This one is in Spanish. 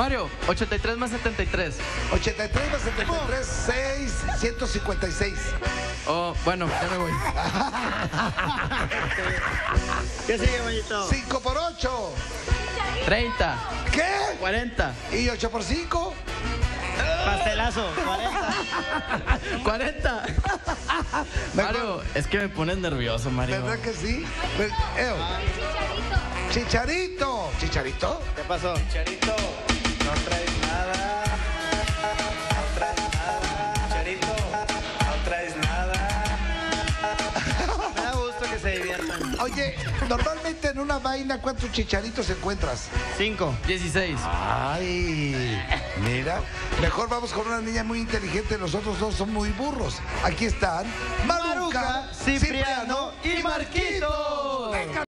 Mario, 83 más 73. 83 más 73, 6, 156. Oh, bueno, ya me voy. ¿Qué sigue, Mayito? 5 por 8. 30, ¿Qué? 40, ¿Y 8 por 5? Pastelazo. 40. 40. Mario, es que me pones nervioso, Mario. ¿Verdad que sí? Pues, Eo. Chicharito. ¿Chicharito? ¿Qué pasó? Charito, se diviertan. Oye, normalmente en una vaina, ¿cuántos chicharitos encuentras? Cinco. 16. Ay, mira. Mejor vamos con una niña muy inteligente. Nosotros dos son muy burros. Aquí están Maruca, Maruca, Cipriano y Marquito.